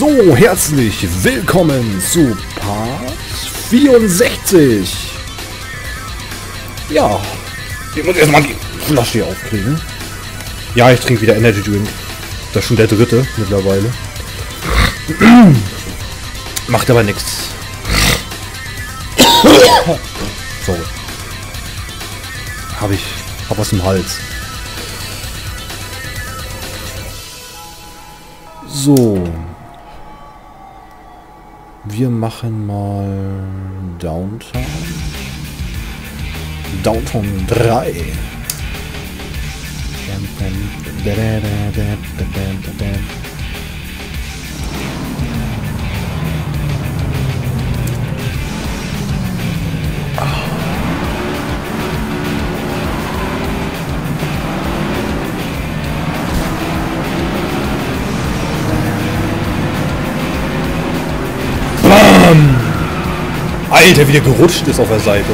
So, herzlich willkommen zu Part 64. Ja, ich muss erstmal die Flasche hier aufkriegen. Ja, ich trinke wieder Energy Drink. Das ist schon der dritte mittlerweile. Macht aber nichts. Sorry. Habe ich. Hab was im Hals. So. Wir machen mal Downtown. Downtown 3. Bam! Alter, wie der gerutscht ist auf der Seite.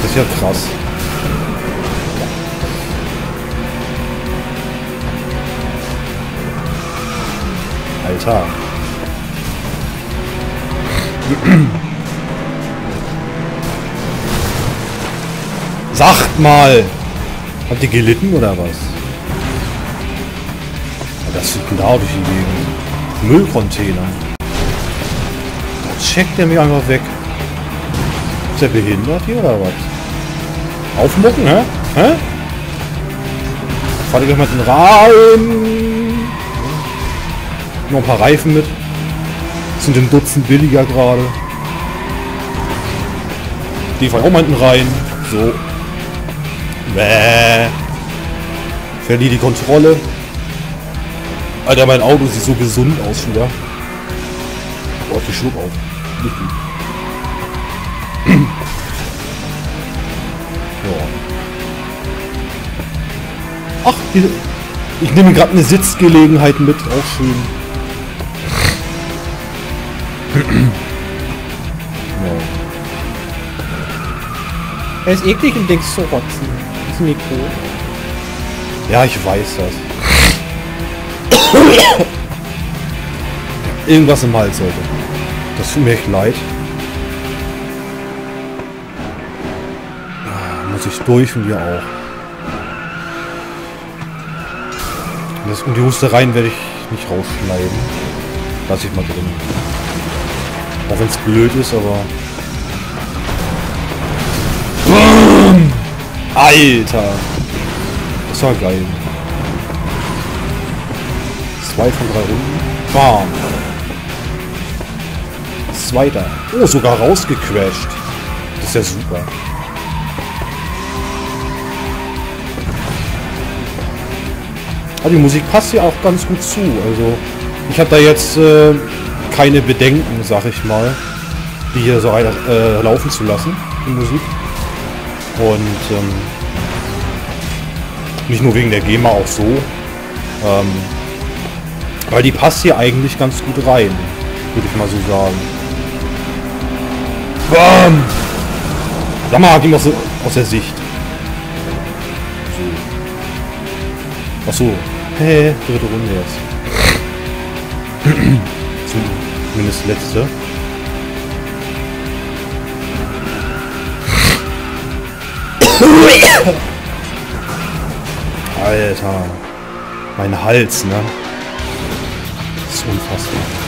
Das ist ja krass. Alter. Sagt mal! Habt ihr gelitten oder was? Das sieht gut aus durch die Gegend. Müllcontainer. Da checkt er mich einfach weg. Ist er behindert hier oder was? Aufmucken, hä? Hä? Fahr ich gleich mal den rein. Noch ein paar Reifen mit. Sind ein Dutzend billiger gerade. Die fahren auch mal hinten rein. So. Bäh. Verlieh die Kontrolle. Alter, mein Auto sieht so gesund aus wieder. Boah, die Schluck auf. Nicht gut. Ach, ich nehme gerade eine Sitzgelegenheit mit. Auch schön. ja. Er ist eklig im Dings zu rotzen. Das Mikro. Ja, ich weiß das. Irgendwas im Hals heute. Das tut mir echt leid. Ah, Muss ich durch und ihr auch. Das, und die Hustereien werde ich nicht rausschneiden. Lass ich mal drin. Auch wenn es blöd ist, aber... Bam! Alter! Das war geil. Zwei von drei Runden. Bam! Zweiter. Oh, sogar rausgecrashed. Das ist ja super. Aber die Musik passt hier auch ganz gut zu. Also, ich habe da jetzt äh, keine Bedenken, sag ich mal, die hier so äh, laufen zu lassen, die Musik. Und ähm, nicht nur wegen der GEMA, auch so. Ähm, weil die passt hier eigentlich ganz gut rein, würde ich mal so sagen. Bam! Sag mal, ging aus, aus der Sicht. So. Ach. Hey, dritte Runde jetzt. Zumindest letzte. Alter. Mein Hals, ne? Das ist unfassbar.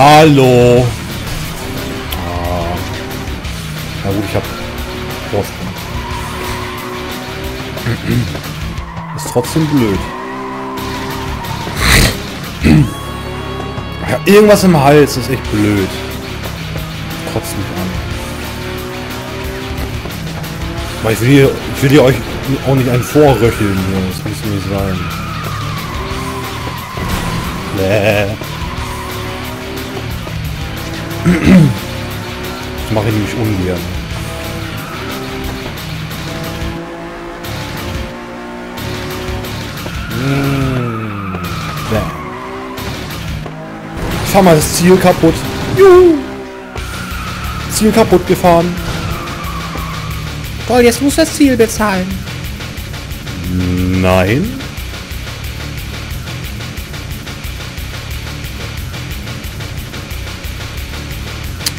Hallo. Ah. Na gut, ich hab Vorsprung. Ist trotzdem blöd. Ja, irgendwas im Hals ist echt blöd. Kotzt mich an. Aber ich will, hier, ich will hier euch auch nicht einen vorröcheln. Das muss nicht sein. Nee. Das mache ich nämlich ungern. Mmh. Ja. Ich fahr mal das Ziel kaputt. Juhu. Ziel kaputt gefahren. Toll, jetzt muss das Ziel bezahlen. Nein.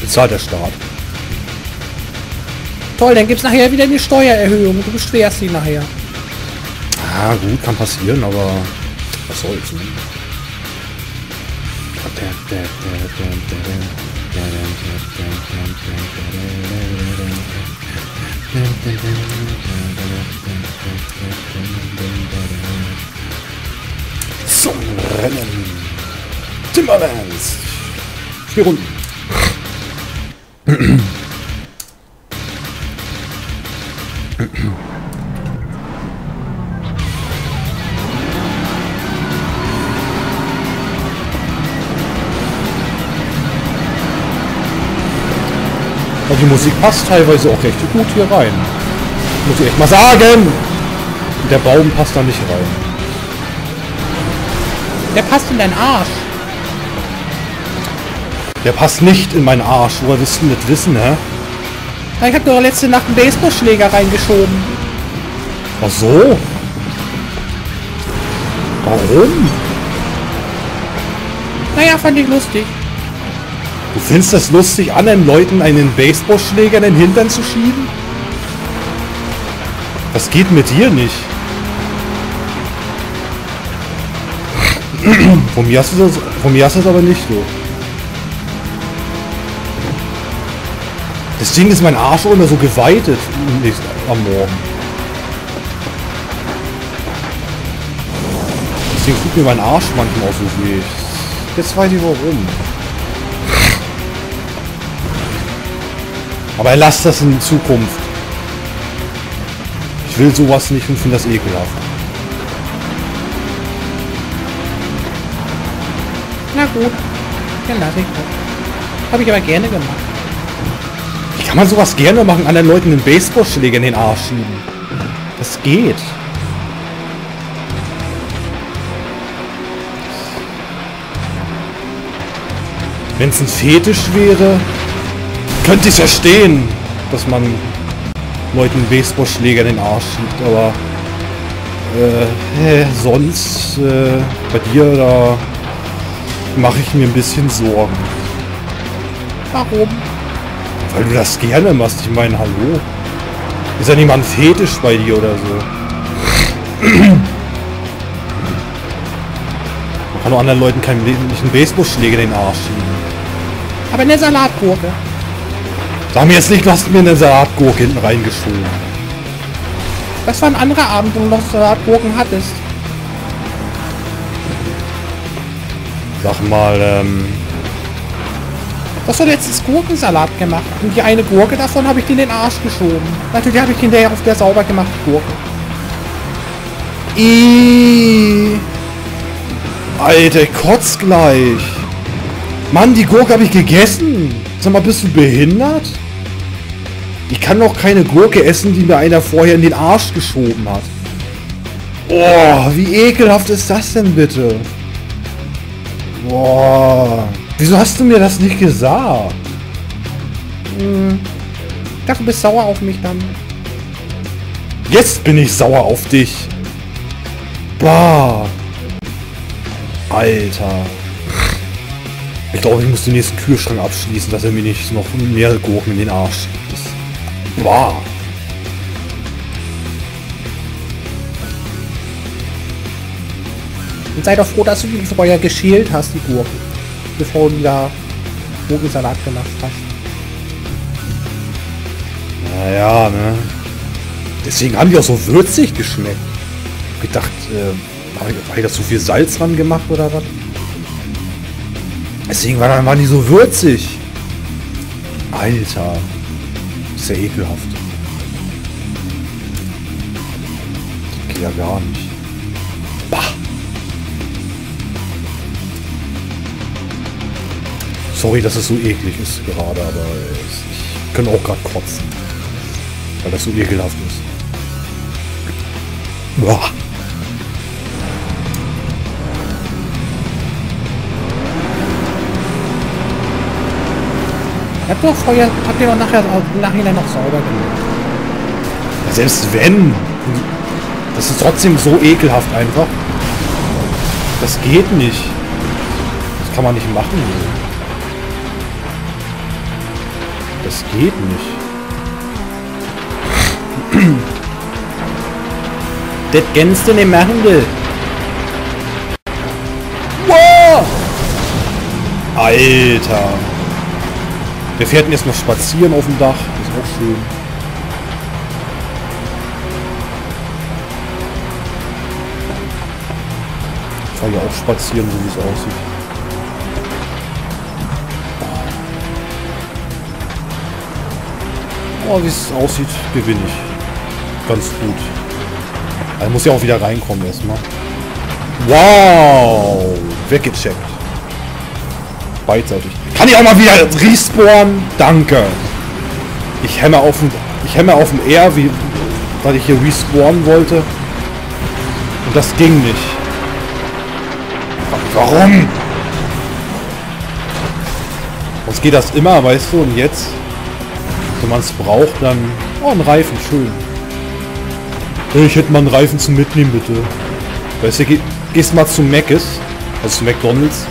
Bezahlt der Staat. Toll, dann gibt's nachher wieder eine Steuererhöhung und du beschwerst sie nachher. Ah, gut, kann passieren, aber was soll's. Ne? Zum Rennen. Timberlands. Vier Runden. Die Musik passt teilweise auch recht gut hier rein. Muss ich echt mal sagen. Der Baum passt da nicht rein. Der passt in deinen Arsch. Der passt nicht in meinen Arsch. Woher willst du das wissen, hä? Ich hab doch letzte Nacht einen Baseballschläger reingeschoben. Ach so? Warum? Naja, fand ich lustig. Du findest das lustig, anderen Leuten einen Baseballschläger in den Hintern zu schieben? Das geht mit dir nicht. Von mir hast du das, von mir hast du das aber nicht so. Deswegen ist mein Arsch immer so geweitet am Morgen. Deswegen tut mir mein Arsch manchmal auch so weh. Jetzt weiß ich warum. Aber lass das in Zukunft. Ich will sowas nicht und finde das ekelhaft. Na gut, dann lass ich das. Habe ich aber gerne gemacht. Kann man sowas gerne machen, anderen Leuten einen Baseballschläger in den Arsch schieben? Das geht. Wenn es ein Fetisch wäre, könnte ich verstehen, dass man Leuten Baseballschläger in den Arsch schiebt, aber äh, äh, sonst äh, bei dir da mache ich mir ein bisschen Sorgen. Warum? Weil du das gerne machst. Ich meine, hallo. Ist ja ein Fetisch bei dir oder so. Man kann doch anderen Leuten keinen nicht einen Baseballschläger in den Arsch schieben. Aber eine Salatgurke. Sag mir jetzt nicht, du hast mir eine Salatgurke hinten reingeschoben. Das war ein anderer Abend, wo du noch Salatgurken hattest. Sag mal, ähm, Hast doch letztens Gurkensalat gemacht. Und die eine Gurke davon habe ich dir in den Arsch geschoben. Natürlich habe ich hinterher auf der sauber gemachten Gurke. I Alter, kotz gleich. Mann, die Gurke habe ich gegessen. Sag mal, bist du behindert? Ich kann doch keine Gurke essen, die mir einer vorher in den Arsch geschoben hat. Oh, wie ekelhaft ist das denn bitte? Boah. Wieso hast du mir das nicht gesagt? Ich dachte, du bist sauer auf mich dann. Jetzt bin ich sauer auf dich. Bah. Alter. Ich glaube, ich muss den nächsten Kühlschrank abschließen, dass er mir nicht noch mehr Gurken in den Arsch schiebt. Bah. Und sei doch froh, dass du die vorher geschält hast, die Gurken. Bevor du da Gurkensalat gemacht hast. Naja, ne. Deswegen haben die auch so würzig geschmeckt. Gedacht, äh, habe ich, ich da zu viel Salz dran gemacht oder was? Deswegen waren, waren die so würzig. Alter. Ist ja ekelhaft. Geht ja gar nicht. Bah. Sorry, dass es so eklig ist gerade, aber ich kann auch gerade kotzen. Weil das so ekelhaft ist. Boah. Ihr habt doch vorher, habt ihr doch nachher im Nachhinein noch sauber gemacht. Selbst wenn, das ist trotzdem so ekelhaft einfach. Das geht nicht. Das kann man nicht machen. Das geht nicht. das kannst du nicht machen, will. Alter. Wir fährten jetzt noch spazieren auf dem Dach. Das ist auch schön. Ich fahre ja auch spazieren, so wie es aussieht. Oh, wie es aussieht, gewinne ich. Ganz gut. Er muss ja auch wieder reinkommen erstmal. Wow! Weggecheckt. Beidseitig. Kann ich auch mal wieder respawnen? Danke. Ich hämme auf dem, ich hämme auf dem R, wie, weil ich hier respawnen wollte. Und das ging nicht. Warum? Sonst geht das immer, weißt du, und jetzt, wenn man es braucht, dann... Oh, ein Reifen, schön. Ich hätte mal einen Reifen zum Mitnehmen, bitte. Weißt du, geh, gehst mal zu Mc's, also zu McDonalds,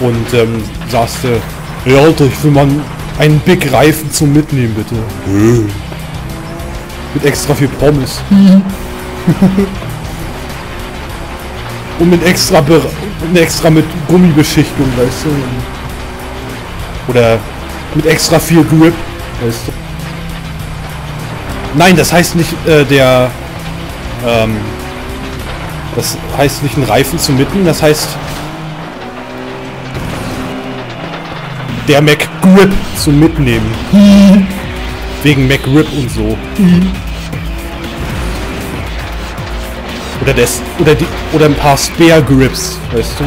und ähm, sagst du, hey Alter, ich will mal einen Big Reifen zum Mitnehmen, bitte. Äh. Mit extra viel Pommes. und mit extra, Be mit extra mit Gummibeschichtung, weißt du. Oder mit extra viel Grip. Nein, das heißt nicht äh, der... Ähm, das heißt nicht einen Reifen zum Mitnehmen, das heißt der McGrip zum Mitnehmen. Wegen McRib und so. Oder das. Oder die. Oder ein paar Spare Grips, weißt du?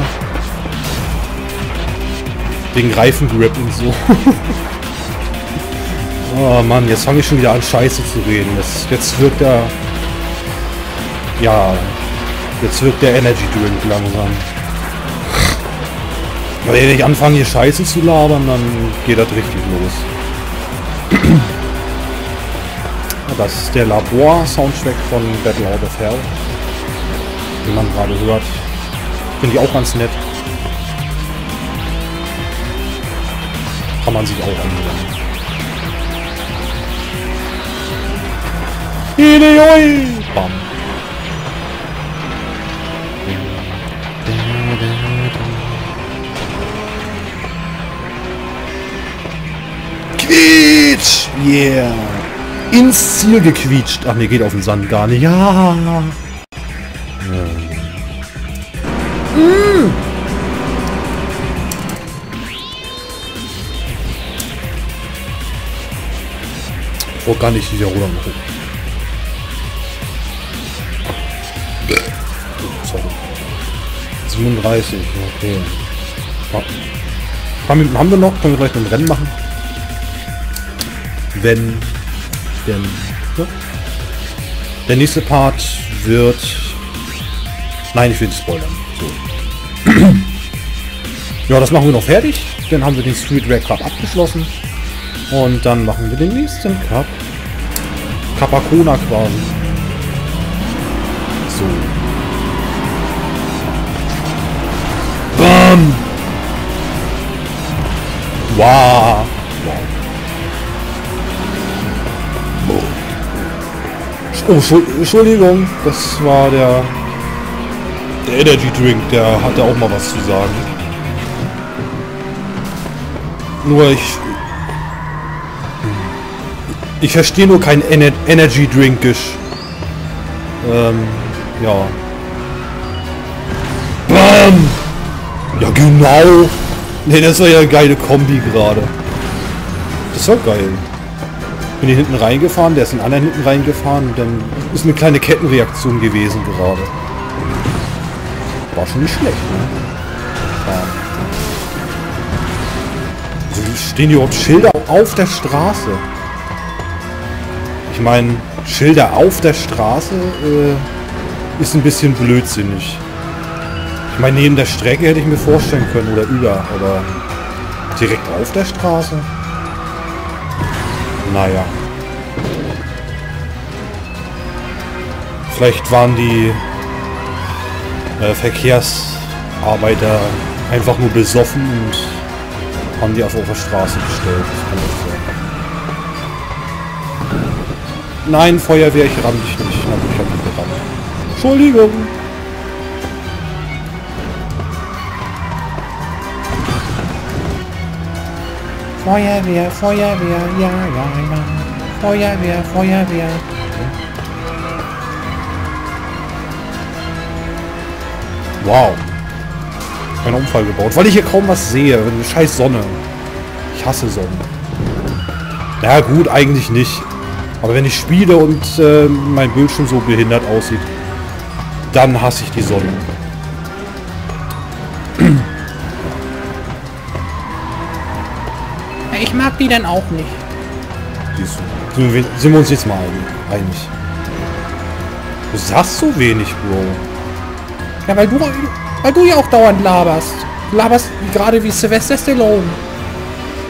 Wegen Reifengrip und so. oh Mann, jetzt fange ich schon wieder an Scheiße zu reden. Jetzt, jetzt wirkt der. Ja. Jetzt wirkt der Energy Drink langsam. Wenn ich anfange hier Scheiße zu labern, dann geht das richtig los. Das ist der Labor-Soundtrack von Battle Out of Hell. Wie man gerade hört. Finde ich auch ganz nett. Kann man sich auch anhören. Ideoi! Bam. Quietsch! Yeah! Ins Ziel gequietscht. Ach, mir geht auf den Sand gar nicht. Ja! Mm. Oh, gar nicht wieder runter machen. 37, okay. Ein paar Minuten haben wir noch, können wir gleich ein Rennen machen. Wenn, denn, ja. Der nächste Part wird... Nein, ich will nicht spoilern. So. ja, das machen wir noch fertig. Dann haben wir den Street Rag Cup abgeschlossen. Und dann machen wir den nächsten Cup. Capacona quasi. Bam! Wow! Oh, Entschuldigung, das war der, der Energy Drink, der hatte auch mal was zu sagen. Nur ich... Ich verstehe nur kein Ener Energy Drinkisch. Ähm, ja. Bam! Genau! Ne, das war ja eine geile Kombi gerade. Das war geil bin hier hinten reingefahren, der ist in den anderen hinten reingefahren und dann ist eine kleine Kettenreaktion gewesen gerade. War schon nicht schlecht, ne? Ja. Also stehen hier überhaupt Schilder auf der Straße? Ich meine, Schilder auf der Straße äh, ist ein bisschen blödsinnig. Meine, neben der Strecke hätte ich mir vorstellen können oder über, aber direkt auf der Straße? Naja. vielleicht waren die äh, Verkehrsarbeiter einfach nur besoffen und haben die auf der Straße gestellt. Nein, Feuerwehr, ich ramm dich nicht. Ich hab dich gerammt. Entschuldigung. Feuerwehr, Feuerwehr, ja, ja, ja. Feuerwehr, Feuerwehr. Wow. Ein Unfall gebaut. Weil ich hier kaum was sehe. Scheiß Sonne. Ich hasse Sonne. Ja gut, eigentlich nicht. Aber wenn ich spiele und äh, mein Bildschirm so behindert aussieht, dann hasse ich die Sonne. Ich mag die dann auch nicht. Siehst du. Sind wir- Sind wir uns jetzt mal einig? Du sagst so wenig, Bro. Ja, weil du, weil du ja auch dauernd laberst. Du laberst gerade wie Sylvester Stallone.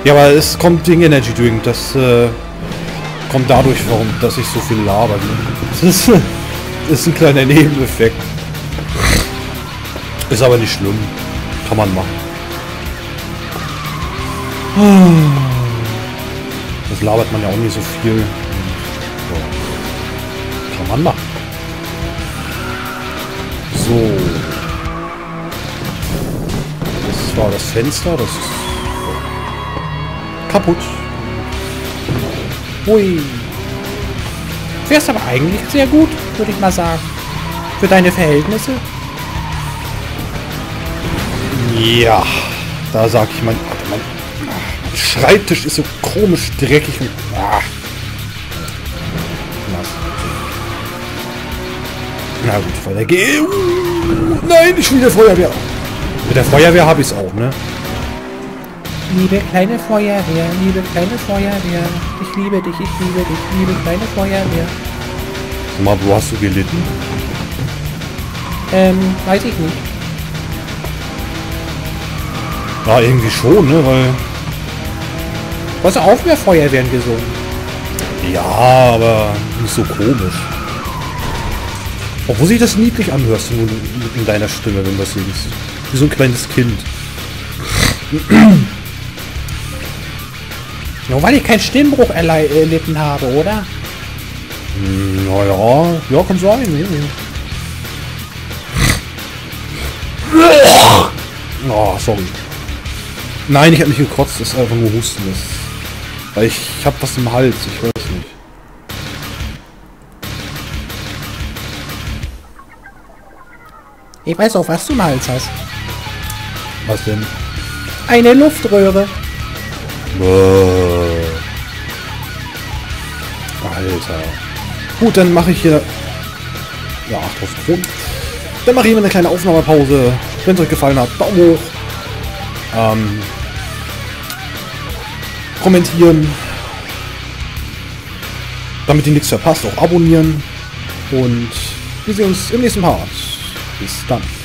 Ja, aber es kommt wegen Energy Drink. Das äh, kommt dadurch, warum, dass ich so viel laber. Das ist, das ist ein kleiner Nebeneffekt. Ist aber nicht schlimm. Kann man machen. Das labert man ja auch nicht so viel. Kann man machen. So. Das war das Fenster. Das ist kaputt. Hui. Fährst aber eigentlich sehr gut, würde ich mal sagen. Für deine Verhältnisse. Ja, da sag ich mein, mein Schreibtisch ist so komisch dreckig und ah. Na gut. Uh, nein, ich will der Feuerwehr. Mit der Feuerwehr habe ich es auch, ne? Liebe kleine Feuerwehr, liebe kleine Feuerwehr. Ich liebe dich, ich liebe dich, liebe kleine Feuerwehr. Sag Mal, wo hast du gelitten? Ähm, weiß ich nicht. Ja, irgendwie schon, ne? Weil, Du hast auch mehr Feuerwehren gesungen. ja, aber nicht so komisch. Obwohl sich das niedlich anhörst du in deiner Stimme, wenn du das singst. Wie so ein kleines Kind. Nur weil ich keinen Stimmbruch erlitten habe, oder? Naja, ja, kann sein. Oh, sorry. Nein, ich habe nicht gekotzt, das ist einfach nur Husten. Das, weil ich, ich habe was im Hals, ich weiß nicht. Ich weiß auch, was du im Hals hast. Was denn? Eine Luftröhre. Bäh. Alter. Gut, dann mache ich hier... Ja, 8000 Kronen. Dann mache ich hier eine kleine Aufnahmepause. Wenn es euch gefallen hat, Daumen hoch. Ähm, kommentieren. Damit ihr nichts verpasst, auch abonnieren. Und wir sehen uns im nächsten Part. Bis dann.